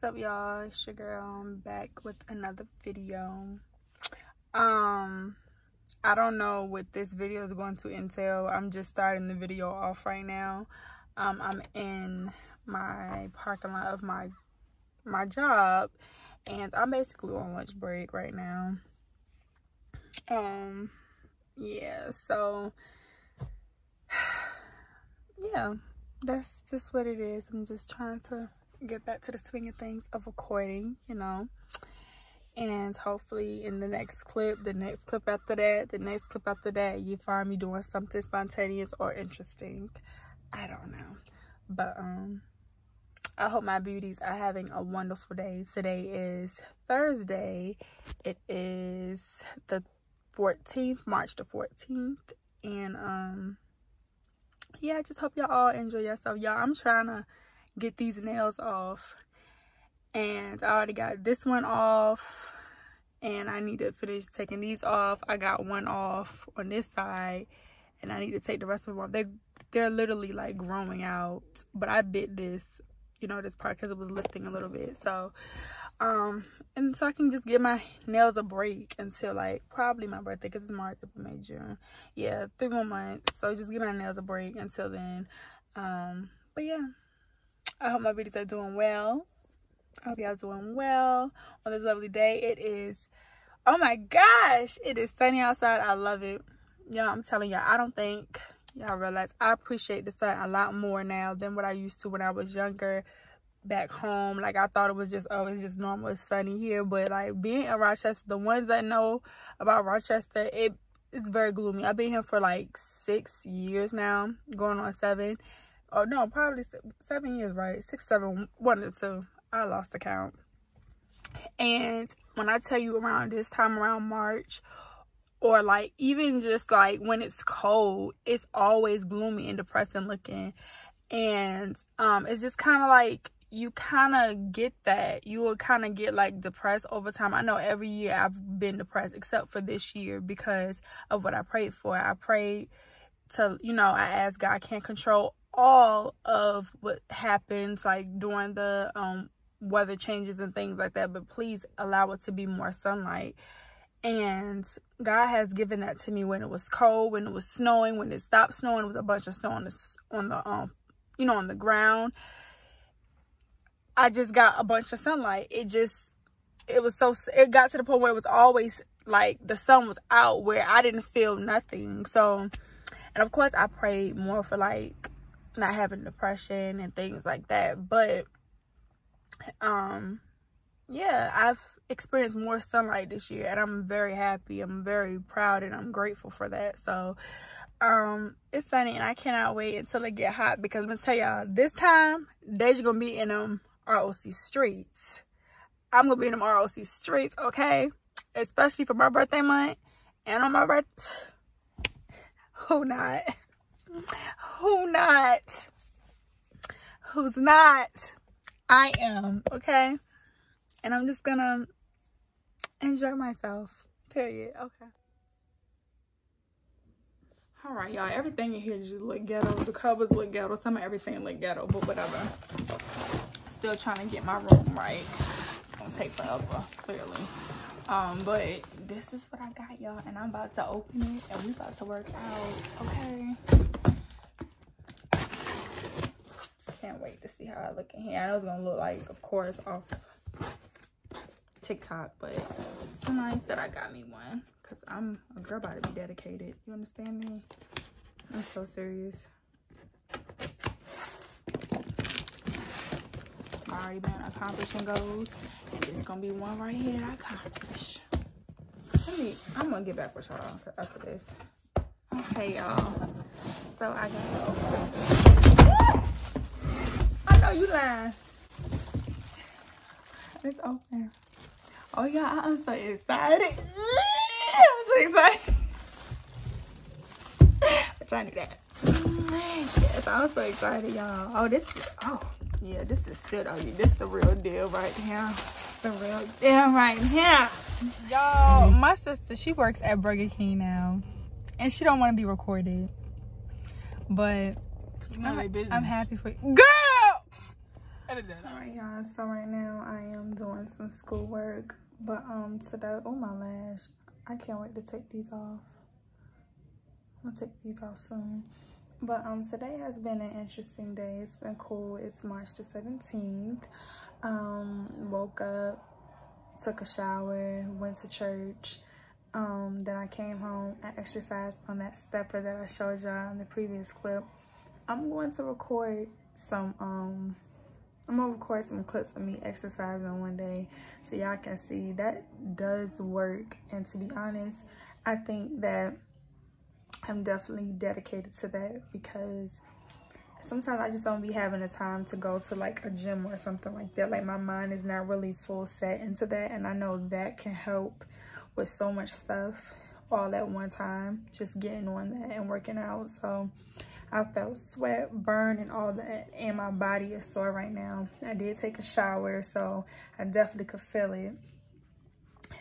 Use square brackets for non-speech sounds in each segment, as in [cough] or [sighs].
what's up y'all? It's your girl. I'm back with another video. Um i don't know what this video is going to entail. I'm just starting the video off right now. Um i'm in my parking lot of my my job and i'm basically on lunch break right now. Um yeah so [sighs] yeah that's just what it is. I'm just trying to get back to the swing of things of recording, you know. And hopefully in the next clip, the next clip after that, the next clip after that, you find me doing something spontaneous or interesting. I don't know. But um I hope my beauties are having a wonderful day. Today is Thursday. It is the 14th, March the 14th. And um yeah, I just hope y'all all enjoy yourself. Y'all, I'm trying to get these nails off and I already got this one off and I need to finish taking these off. I got one off on this side and I need to take the rest of them off. They, they're literally like growing out, but I bit this, you know, this part because it was lifting a little bit. So, um, and so I can just give my nails a break until like probably my birthday because it's March, April, May, June. Yeah, three more months. So just give my nails a break until then. Um, but yeah. I hope my videos are doing well. I hope y'all doing well on this lovely day. It is, oh my gosh, it is sunny outside. I love it. Y'all, I'm telling y'all, I don't think y'all realize I appreciate the sun a lot more now than what I used to when I was younger back home. Like I thought it was just, oh, it's just normal, it's sunny here. But like being in Rochester, the ones that know about Rochester, it it's very gloomy. I've been here for like six years now, going on seven oh no probably seven years right? Six seven one or two. I lost the count. And when i tell you around this time around march or like even just like when it's cold it's always gloomy and depressing looking. And um it's just kind of like you kind of get that. You will kind of get like depressed over time. I know every year i've been depressed except for this year because of what i prayed for. I prayed to you know i asked god I can't control all of what happens like during the um weather changes and things like that but please allow it to be more sunlight. And god has given that to me when it was cold when it was snowing when it stopped snowing with a bunch of snow on the on the um you know on the ground. I just got a bunch of sunlight. It just it was so it got to the point where it was always like the sun was out where i didn't feel nothing. So and of course i prayed more for like not having depression and things like that but um yeah i've experienced more sunlight this year and i'm very happy i'm very proud and i'm grateful for that so um it's sunny and i cannot wait until it get hot because i'm gonna tell y'all this time deja gonna be in them roc streets. I'm gonna be in them roc streets okay? Especially for my birthday month and on my birthday [sighs] who not [laughs] who not? Who's not? I am, okay? And I'm just gonna enjoy myself, period, okay? All right, y'all, everything in here just look ghetto. The covers look ghetto. Some of everything look ghetto, but whatever. Still trying to get my room right. Gonna take forever, clearly. Um, but this is what I got, y'all, and I'm about to open it, and we about to work out, okay? can't wait to see how I look in here. I know it's gonna look like, of course, off TikTok, but it's nice that I got me one because I'm a girl about to be dedicated. You understand me? I'm so serious. Already been accomplishing goals, and there's gonna be one right here that I accomplish. Let me, I'm gonna get back with y'all after this. Okay, y'all. So I gotta I know you lying. It's open. Oh yeah, I'm so excited. I'm so excited. but y'all knew that. Yes, I'm so excited, y'all. Oh, this oh yeah, this is still oh yeah, this the real deal right here. The real deal right here. Y'all, my sister, she works at Burger King now. And she don't want to be recorded. But I'm, I'm happy for you. Girl! Alright y'all, so right now I am doing some schoolwork. But um today oh my lash. I can't wait to take these off. I'm gonna take these off soon. But um today has been an interesting day. It's been cool. It's March the 17th. Um woke up, took a shower, went to church. Um, then I came home, I exercised on that stepper that I showed y'all in the previous clip. I'm going to record some um I'm gonna record some clips of me exercising one day so y'all can see that does work. And to be honest, I think that I'm definitely dedicated to that because sometimes I just don't be having the time to go to like a gym or something like that. Like my mind is not really full set into that. And I know that can help with so much stuff all at one time, just getting on that and working out. So I felt sweat, burn, and all that, and my body is sore right now. I did take a shower, so I definitely could feel it.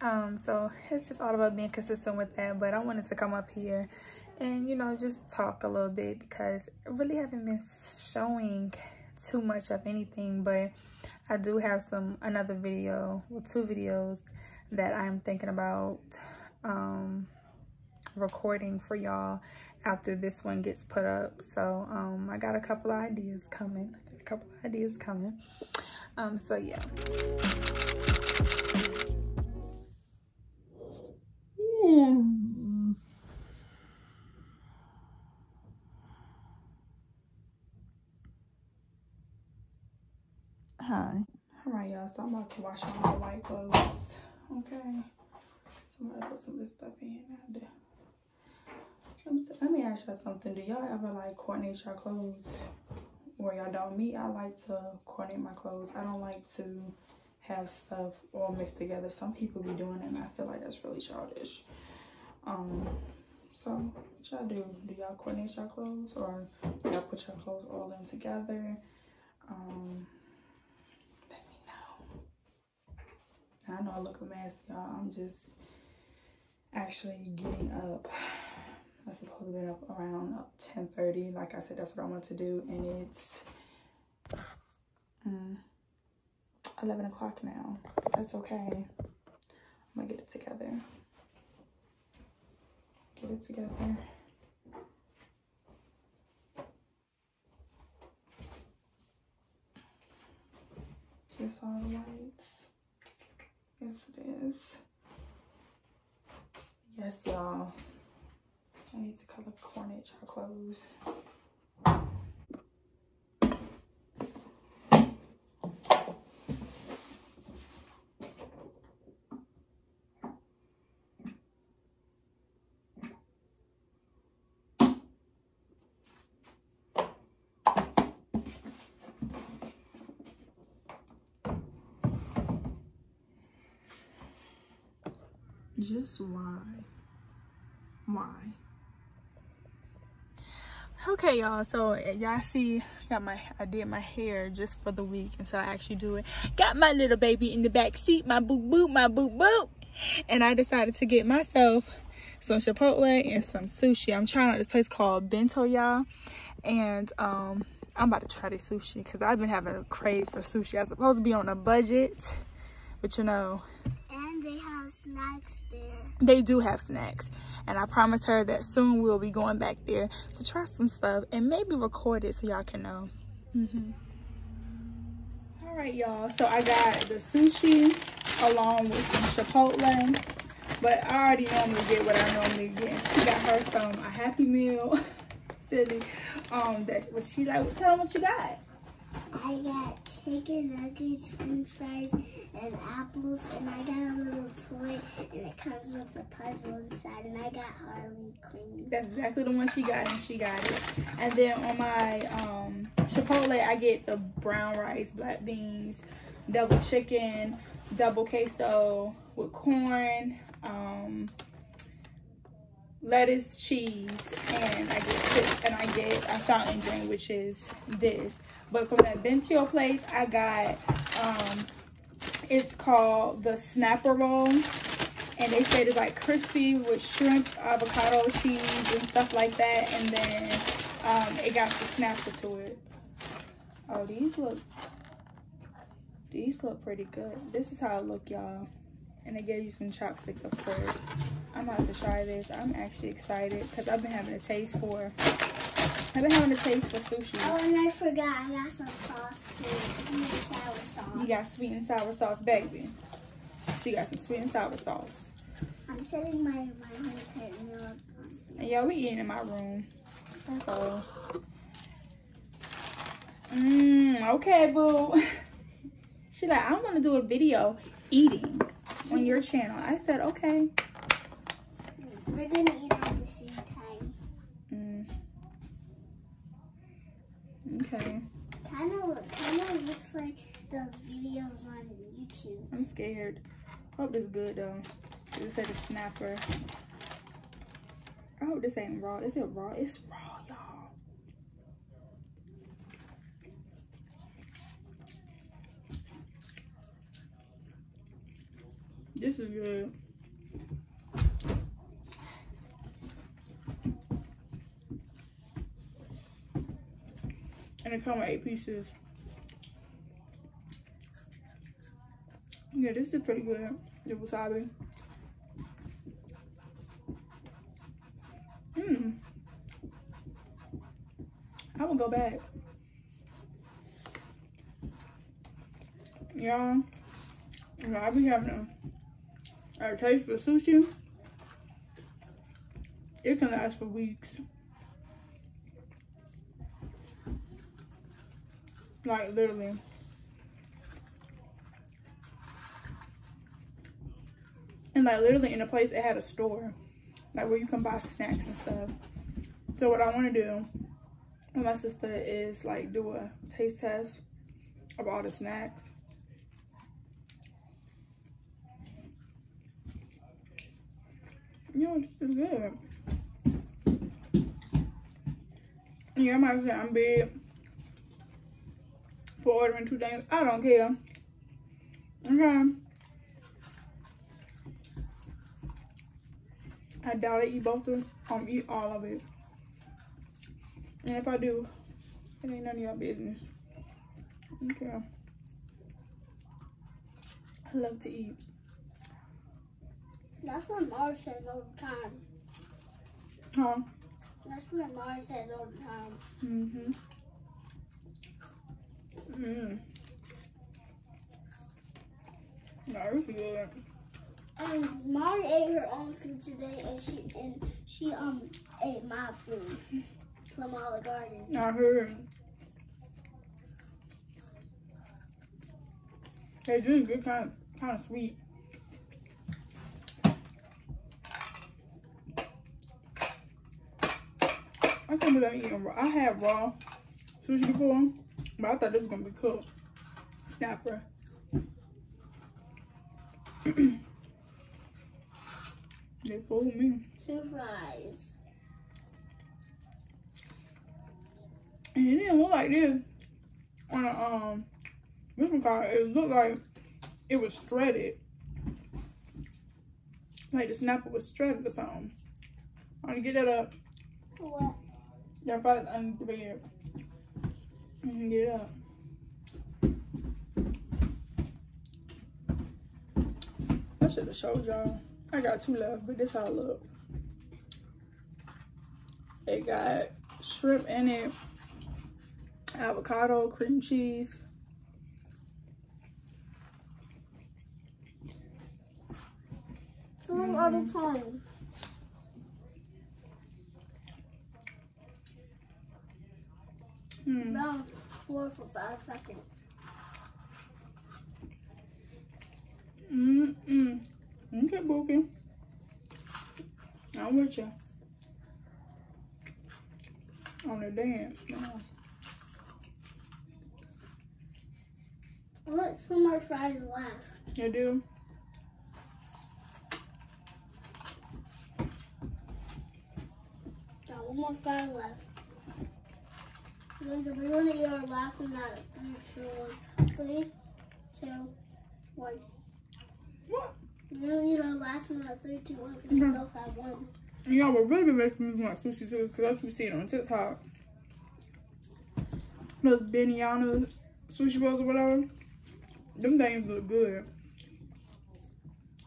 Um, so it's just all about being consistent with that, but I wanted to come up here and, you know, just talk a little bit because I really haven't been showing too much of anything, but I do have some, another video, well, two videos that I'm thinking about um, recording for y'all after this one gets put up. So um, I got a couple ideas coming. A couple ideas coming. Um, so yeah. I'm about to wash all my white clothes. Okay. So I'm gonna put some of this stuff in let me ask y'all something. Do y'all ever like coordinate your clothes? Or y'all don't? Me, I like to coordinate my clothes. I don't like to have stuff all mixed together. Some people be doing it and I feel like that's really childish. Um, so what y'all do? Do y'all coordinate your clothes or y'all put your clothes all in together? Um, let me know. I know I look a mess, y'all. I'm just actually getting up I supposed to be up around 10.30. Like I said, that's what I want to do. And it's mm, 11 o'clock now. That's okay. I'm going to get it together. Get it together. Just all the whites. Yes, it is. Yes, y'all. I need to color coordinate our clothes. Just why? Why? okay y'all so y'all see got my i did my hair just for the week until i actually do it. Got my little baby in the back seat my boo boo my boo boo and i decided to get myself some chipotle and some sushi. I'm trying out this place called bento y'all. And um i'm about to try this sushi because i've been having a crave for sushi. I'm supposed to be on a budget but you know. And they have snacks there they do have snacks and I promised her that soon we'll be going back there to try some stuff and maybe record it so y'all can know. Mm -hmm. All right, y'all. So I got the sushi along with some Chipotle. But I already normally get what I normally get. She got her some a Happy Meal. [laughs] Silly. Um, that what she like. Tell them what you got. I got chicken nuggets, french fries, and apples, and I got a little toy, and it comes with a puzzle inside, and I got Harley Quinn. That's exactly the one she got, and she got it. And then on my um, Chipotle, I get the brown rice, black beans, double chicken, double queso with corn, um, lettuce, cheese, and I get chips, and I get a fountain drink, which is this. But from that Bento place, I got, um, it's called the Snapper Roll. And they said it's like crispy with shrimp, avocado, cheese, and stuff like that. And then um, it got the snapper to it. Oh, these look These look pretty good. This is how it look, y'all. And they gave you some chopsticks, of course. I'm about to try this. I'm actually excited because I've been having a taste for I've been having a taste for sushi. Oh, and I forgot, I got some sauce too. Sweet and sour sauce. You got sweet and sour sauce, baby. She got some sweet and sour sauce. I'm setting my, my milk. And y'all, we eating in my room. That's oh. all. Mmm, okay, boo. [laughs] She like, I want to do a video eating on your channel. I said, okay. We're gonna eat at the same time. Mm. Okay. Kind of, kind of looks like those videos on YouTube. I'm scared. Hope it's good though. It said a snapper. I hope this ain't raw. Is it raw? It's raw, y'all. This is good. And it come with eight pieces. Yeah, this is pretty good. The wasabi. Hmm. I will go back. Y'all, you know, I be having a, a taste for sushi. It can last for weeks. Like literally. And like literally in a place it had a store. Like where you can buy snacks and stuff. So what I want to do with my sister is like do a taste test of all the snacks. This is good. Yeah, I might say I'm big for ordering two things. I don't care. Okay. I doubt I eat both of them. I'm eat all of it. And if I do, it ain't none of your business. Okay. I love to eat. That's what Mars says all the time. Huh? That's what Mars says all the time. Mm-hmm. Mm. No, it's good. And Mari ate her own food today, and she and she um ate my food from Olive Garden. I heard. They do good, kind of, kind of sweet. I can't believe I'm eating raw. I had raw sushi before, but I thought this was gonna be cooked. Snapper. [clears throat] they fooled me. Two fries. And it didn't look like this on a um this one card. It looked like it was shredded. Like the snapper was shredded or something. I want to get that up. What? And get up. I should have showed y'all. I got two left, but this how it look. It got shrimp in it, avocado, cream cheese. At a time. Hmm. Round four for five seconds. Mm-mm. Okay, Boogie. I'm with you. On the dance now. I want two more fries left. You do? Got one more fry left. We want to eat our last one at three, two, one. What? We're our last one at three, two, one, because we Mhm. both have one. You know what really making me want sushi too, because that's what we see on TikTok. Those Benihana sushi rolls or whatever. them things look good.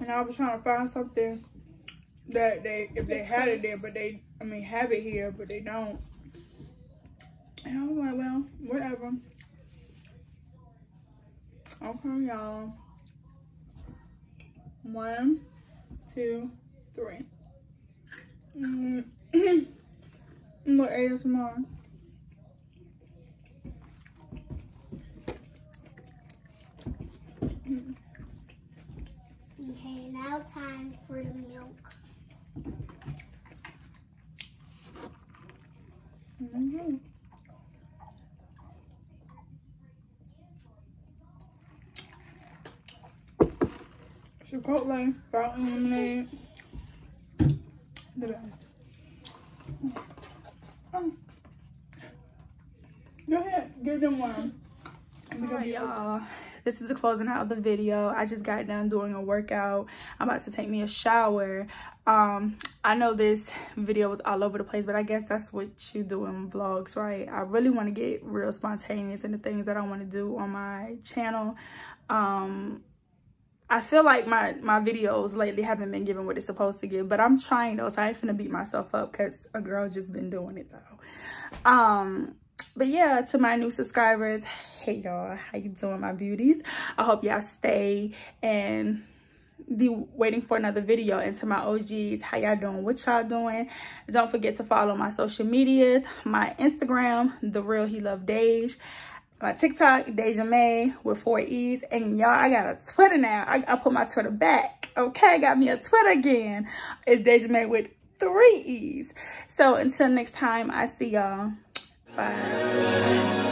And I was trying to find something that they, if they had it there, but they, I mean, have it here, but they don't. And I was like, well, whatever. Okay, y'all. One, two, three. Mm. [clears throat] Look, ASMR. Okay, now time for the milk. Mm -hmm. Chipotle, fountain lemonade. The best. Oh. Go ahead, give them one. Alright, y'all. This is the closing out of the video. I just got done doing a workout. I'm about to take me a shower. Um, I know this video was all over the place, but I guess that's what you do in vlogs, right? I really want to get real spontaneous in the things that I want to do on my channel. Um, I feel like my, my videos lately haven't been giving what it's supposed to give, but I'm trying though, so I ain't finna beat myself up because a girl just been doing it though. Um, but yeah, to my new subscribers, hey y'all, how you doing my beauties? I hope y'all stay and be waiting for another video. And to my OGs, how y'all doing? What y'all doing? Don't forget to follow my social medias, my Instagram, The Real He Love Dej my TikTok, Deja Mae with four E's. And y'all, I got a Twitter now. I, I put my Twitter back. Okay, got me a Twitter again. It's Deja Mae with three E's. So until next time, I see y'all. Bye.